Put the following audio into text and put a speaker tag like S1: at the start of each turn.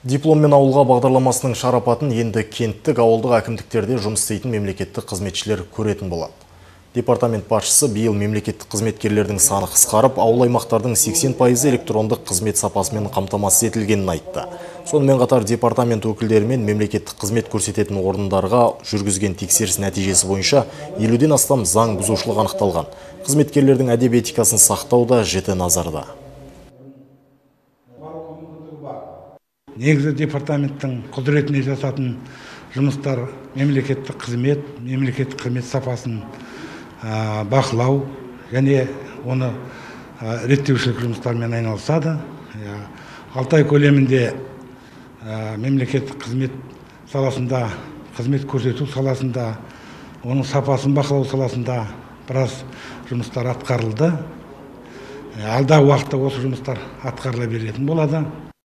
S1: Дипломмен ауылға бағдарламасының шарапатын енді кенттік ауылдық әкімдіктерде жұмыс істейтін мемлекеттік қызметшілер көретін болады. Департамент басшысы биыл мемлекеттік қызметкерлердің саны қысқарып, ауыл аймақтардың 80% электрондық қызмет сапасымен қамтамасыз етілгенін айтты. Сонымен қатар департамент өкілдері мен мемлекеттік қызмет көрсететін орындарға жүргізген тексеріс нәтижесі бойынша 50-ден астам заң бұзушылық анықталған. Қызметкерлердің әдеп этикасын сақтау да назарда.
S2: Негізі департаменттің құзыретіне жасатын жұмыстар мемлекеттік қызмет мемлекеттік қызмет сапасын ә, бақылау және оны ә, реттеушілік жұмыстармен айналысады. Ә, алты ай көлемінде мемлекеттік қызмет саласында қызмет көрсету саласында оның сапасын бақылау саласында біраз жұмыстар атқарылды. Алдағы уақытта осы жұмыстар атқарыла беретін болады.